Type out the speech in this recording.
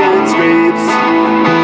and screams.